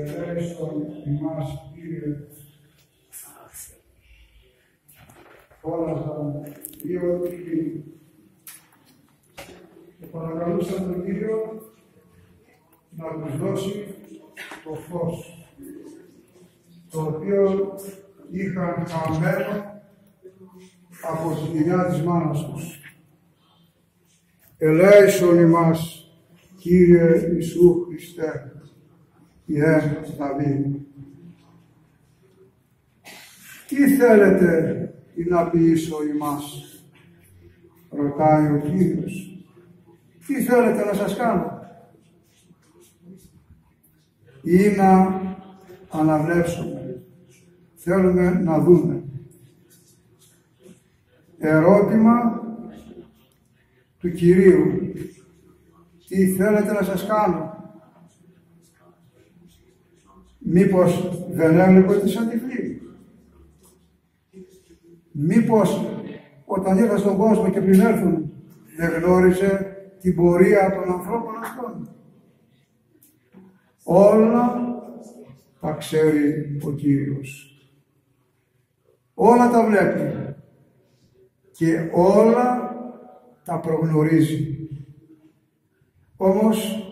ελέησον ημάς, Κύριε, φώναζαν δύο Κύριοι. Και παρακαλούσαν τον Κύριο να τους δώσει το φως, το οποίο είχαν χαμένο από τη γενιά της μάνας τους. Ελέησον ημάς, Κύριε Ιησού Χριστέ, Ιε Δαβίδ. Τι θέλετε ή να πείσω ημάς, ρωτάει ο Κύριος. Τι θέλετε να σας κάνω ή να αναβλέψουμε. Θέλουμε να δούμε. Ερώτημα του Κυρίου. Τι θέλετε να σας κάνω. Μήπως δεν έβλεπε τη σαν Μήπως όταν ήρθα στον κόσμο και πριν έρθουν δεν γνώριζε την πορεία των ανθρώπων αυτών; Όλα τα ξέρει ο Κύριος. Όλα τα βλέπει και όλα τα προγνωρίζει. Όμως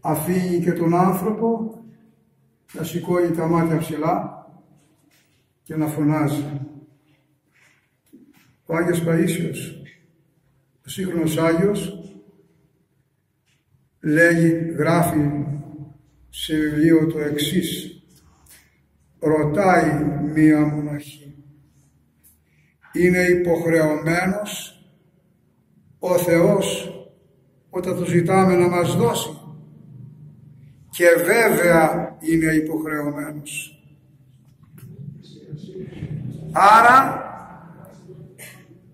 αφήνει και τον άνθρωπο να σηκώνει τα μάτια ψηλά και να φωνάζει. Ο Άγιος Παΐσιος, ο σύγχρονος Άγιος, λέγει, γράφει σε βιβλίο το εξής. Ρωτάει μία μοναχή. Είναι υποχρεωμένος ο Θεός όταν του ζητάμε να μας δώσει και βέβαια είναι υποχρεωμένος. Άρα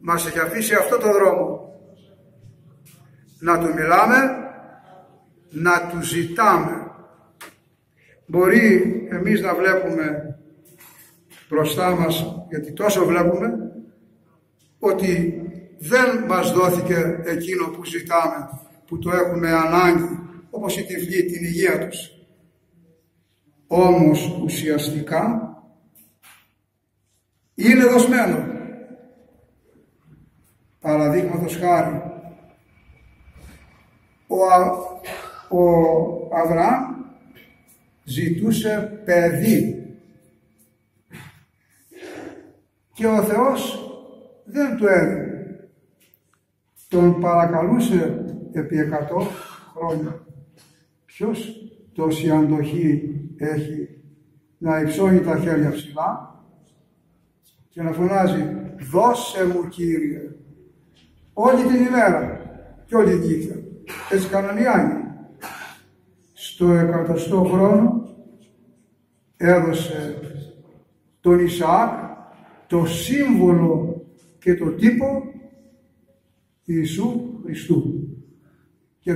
μας έχει αφήσει αυτό το δρόμο. Να του μιλάμε, να του ζητάμε. Μπορεί εμείς να βλέπουμε μπροστά μας, γιατί τόσο βλέπουμε, ότι δεν μας δόθηκε εκείνο που ζητάμε, που το έχουμε ανάγκη, όπως η τυφλή, την υγεία τους. Όμως ουσιαστικά είναι δοσμένο. Παραδείγματος χάρη, ο, ο Αβραάμ ζητούσε παιδί και ο Θεός δεν του έδινε. Τον παρακαλούσε επί εκατό χρόνια. Ποιος τόση αντοχή έχει να υψώνει τα χέρια ψηλά και να φωνάζει «Δώσε μου Κύριε» όλη την ημέρα και όλη την νύχτα. Έτσι κάνανε οι Άγιοι. Στο εκατοστό χρόνο έδωσε τον Ισαάκ το σύμβολο και το τύπο Ιησού Χριστού. Και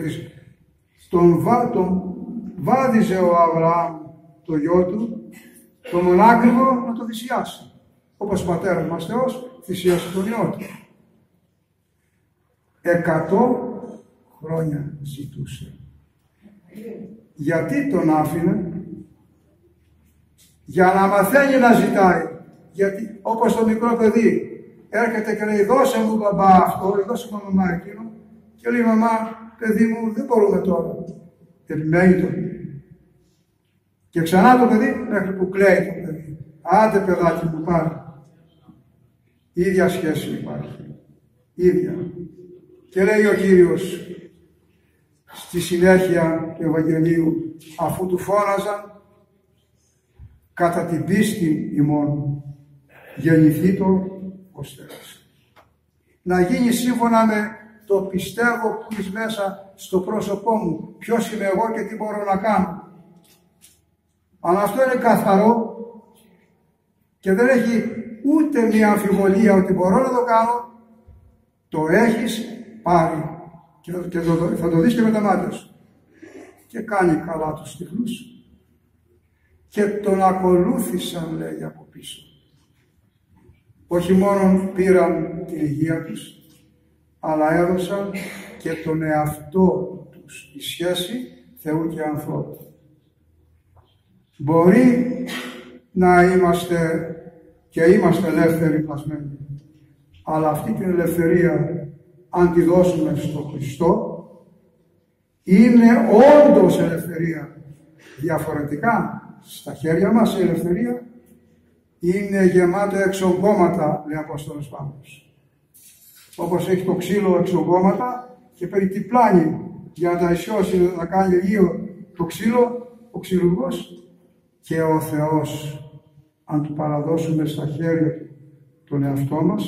τον, βά, τον βάδιζε ο Αβραάμ το γιο του, το μονάκριβο να το θυσιάσει. Όπως ο πατέρας μας Θεός θυσίασε τον γιο του. Εκατό χρόνια ζητούσε. Γιατί τον άφηνε, για να μαθαίνει να ζητάει. Γιατί όπως το μικρό παιδί έρχεται και λέει δώσε μου μπαμπά αυτό, δώσε μου μαμά εκείνο και λέει μαμά παιδί μου δεν μπορούμε τώρα. Επιμένει το παιδί. Και ξανά το παιδί μέχρι που κλαίει το παιδί. Άντε παιδάκι μου πάρει. Ίδια σχέση υπάρχει. Ίδια. Και λέει ο Κύριος στη συνέχεια του Ευαγγελίου αφού του φώναζαν κατά την πίστη ημών γεννηθεί το ως Να γίνει σύμφωνα με το πιστεύω που είσαι μέσα στο πρόσωπό μου. Ποιος είμαι εγώ και τι μπορώ να κάνω. Αν αυτό είναι καθαρό και δεν έχει ούτε μία αμφιβολία ότι μπορώ να το κάνω, το έχεις πάρει και θα το δεις και με τα μάτια σου. Και κάνει καλά τους τυφλούς. Και τον ακολούθησαν λέει από πίσω. Όχι μόνο πήραν την υγεία τους, αλλά έδωσαν και τον εαυτό τους η σχέση Θεού και ανθρώπου. Μπορεί να είμαστε και είμαστε ελεύθεροι πλασμένοι. Αλλά αυτή την ελευθερία, αν τη δώσουμε στο Χριστό, είναι όντως ελευθερία. Διαφορετικά, στα χέρια μας η ελευθερία είναι γεμάτα εξογκώματα, λέει ο Απόστολος Παύλος. Όπως έχει το ξύλο εξογκώματα και περιτυπλάνει για να τα ισιώσει, να κάνει λίγο το ξύλο, ο ξυλουργός και ο Θεός, αν του παραδώσουμε στα χέρια του τον εαυτό μας,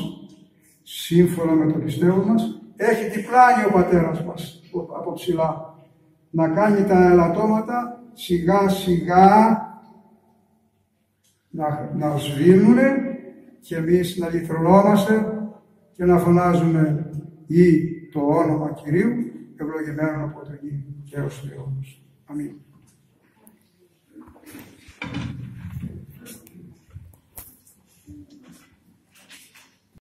σύμφωνα με το πιστεύω μας, έχει διπλάνει ο πατέρας μας από ψηλά να κάνει τα ελαττώματα σιγά σιγά να, να σβήνουν και εμείς να λιθρωνόμαστε και να φωνάζουμε ή το όνομα Κυρίου ευλογημένο από το γη και έως Αμήν.